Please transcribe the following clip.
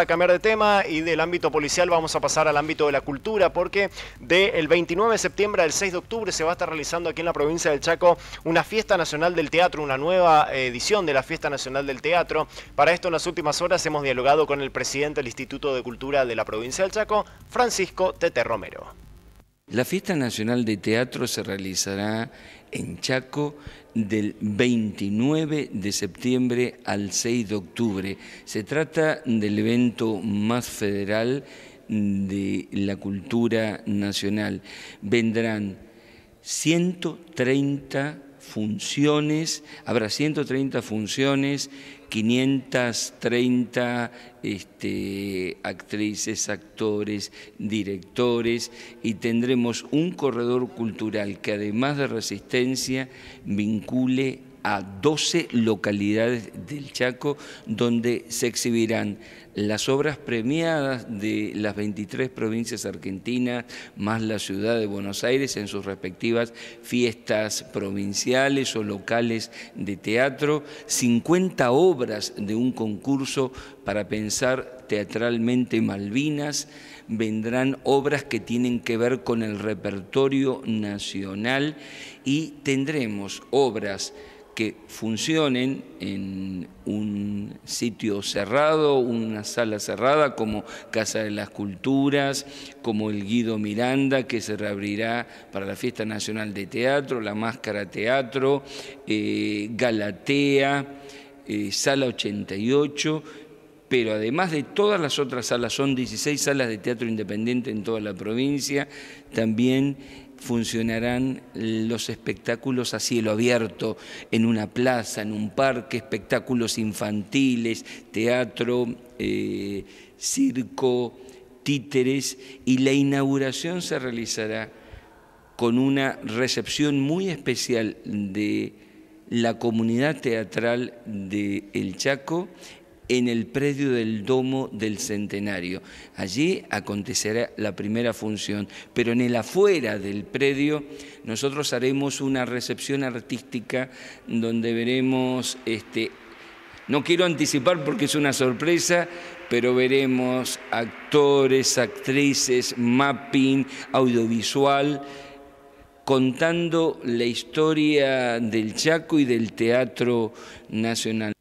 A cambiar de tema y del ámbito policial vamos a pasar al ámbito de la cultura porque del 29 de septiembre al 6 de octubre se va a estar realizando aquí en la provincia del Chaco una fiesta nacional del teatro, una nueva edición de la fiesta nacional del teatro. Para esto en las últimas horas hemos dialogado con el presidente del Instituto de Cultura de la provincia del Chaco, Francisco Tete Romero. La fiesta nacional de teatro se realizará en Chaco del 29 de septiembre al 6 de octubre. Se trata del evento más federal de la cultura nacional. Vendrán 130 funciones, habrá 130 funciones, 530 este, actrices, actores, directores y tendremos un corredor cultural que además de resistencia vincule a 12 localidades del Chaco donde se exhibirán las obras premiadas de las 23 provincias argentinas, más la ciudad de Buenos Aires en sus respectivas fiestas provinciales o locales de teatro, 50 obras de un concurso para pensar teatralmente Malvinas, vendrán obras que tienen que ver con el repertorio nacional y tendremos obras que funcionen en un sitio cerrado, una sala cerrada como Casa de las Culturas, como el Guido Miranda que se reabrirá para la Fiesta Nacional de Teatro, la Máscara Teatro, eh, Galatea, eh, Sala 88, pero además de todas las otras salas, son 16 salas de teatro independiente en toda la provincia, también funcionarán los espectáculos a cielo abierto, en una plaza, en un parque, espectáculos infantiles, teatro, eh, circo, títeres, y la inauguración se realizará con una recepción muy especial de la comunidad teatral de El Chaco en el predio del Domo del Centenario. Allí acontecerá la primera función, pero en el afuera del predio nosotros haremos una recepción artística donde veremos, este, no quiero anticipar porque es una sorpresa, pero veremos actores, actrices, mapping, audiovisual, contando la historia del Chaco y del Teatro Nacional.